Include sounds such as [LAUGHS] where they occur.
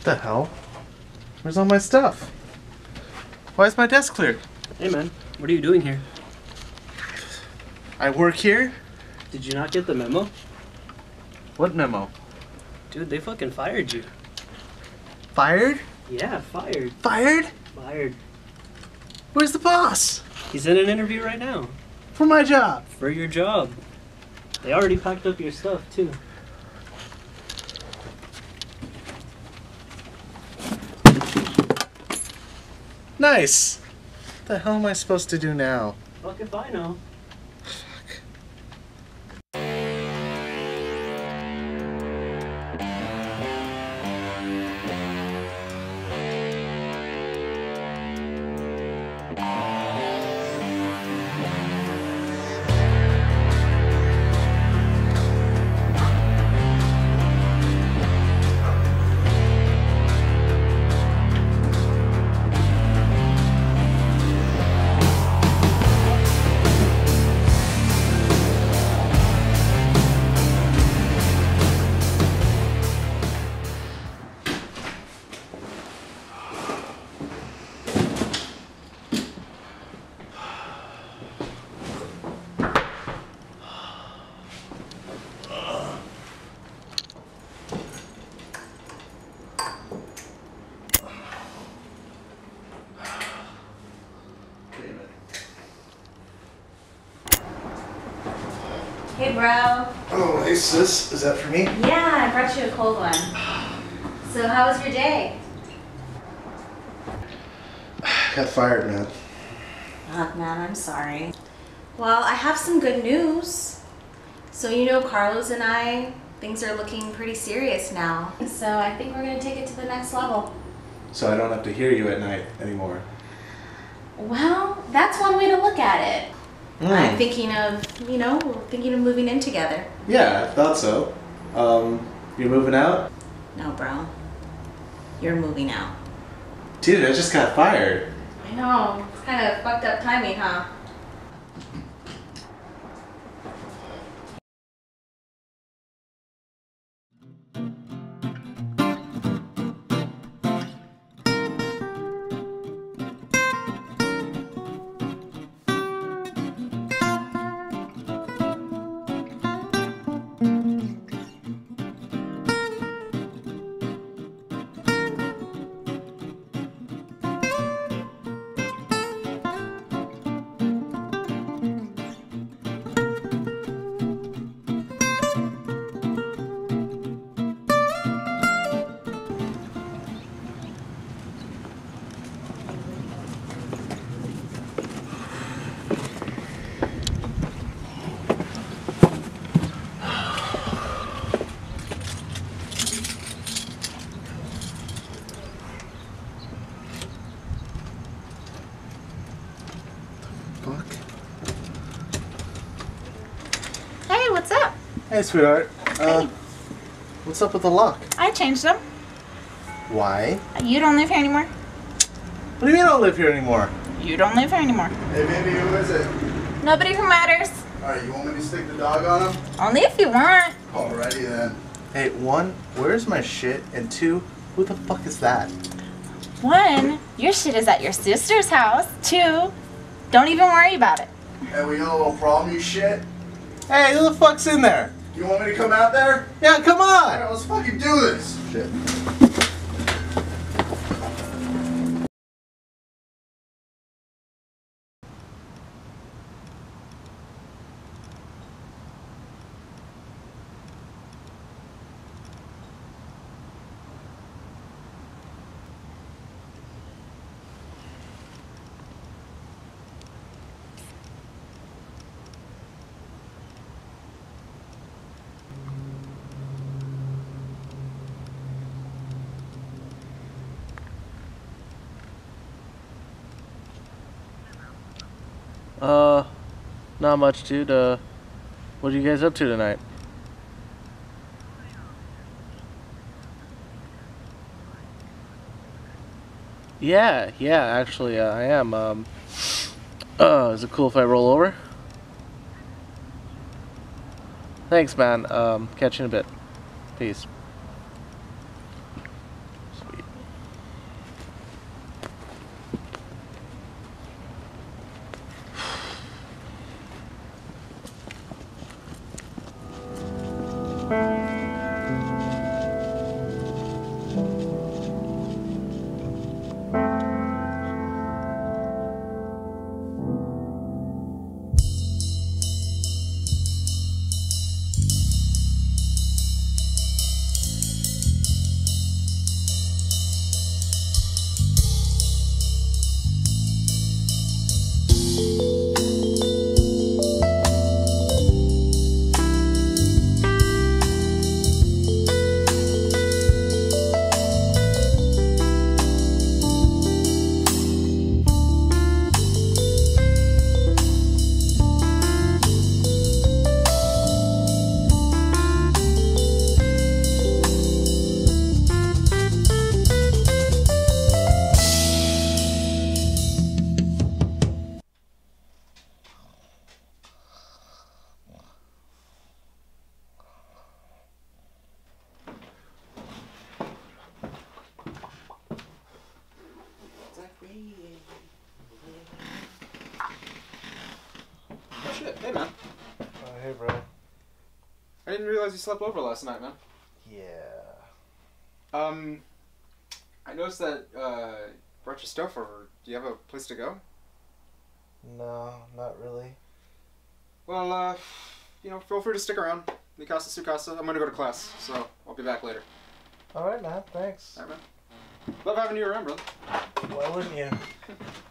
What the hell? Where's all my stuff? Why is my desk cleared? Hey man, what are you doing here? I work here? Did you not get the memo? What memo? Dude, they fucking fired you. Fired? Yeah, fired. Fired? Fired. Where's the boss? He's in an interview right now. For my job. For your job. They already packed up your stuff too. Nice. What the hell am I supposed to do now? Fuck if I bro. Oh, hey sis. Is that for me? Yeah, I brought you a cold one. So, how was your day? [SIGHS] Got fired, man. Oh, man, I'm sorry. Well, I have some good news. So, you know, Carlos and I, things are looking pretty serious now. So, I think we're going to take it to the next level. So I don't have to hear you at night anymore. Well, that's one way to look at it. Hmm. I'm thinking of, you know, we're thinking of moving in together. Yeah, I thought so. Um, you're moving out? No, bro. You're moving out. Dude, I just got fired. I know. It's kind of fucked up timing, huh? Hey, sweetheart. Uh, what's up with the lock? I changed them. Why? You don't live here anymore. What do you mean I don't live here anymore? You don't live here anymore. Hey, baby, who is it? Nobody who matters. Alright, you want me to stick the dog on him? Only if you want. Alrighty then. Hey, one, where's my shit? And two, who the fuck is that? One, your shit is at your sister's house. Two, don't even worry about it. Hey, we got a little problem, you shit. Hey, who the fuck's in there? You want me to come out there? Yeah, come on! Alright, let's fucking do this. Shit. Uh, not much, dude. Uh, what are you guys up to tonight? Yeah, yeah, actually, uh, I am. Um, [SNIFFS] uh, is it cool if I roll over? Thanks, man. Um, catch you in a bit. Peace. Bro. I didn't realize you slept over last night, man. Yeah. Um, I noticed that uh, brought your stuff over. Do you have a place to go? No, not really. Well, uh, you know, feel free to stick around. Mikasa Sukasa. I'm gonna go to class, so I'll be back later. All right, man. Thanks. Alright, man. Love having you around, brother. Why wouldn't you? [LAUGHS]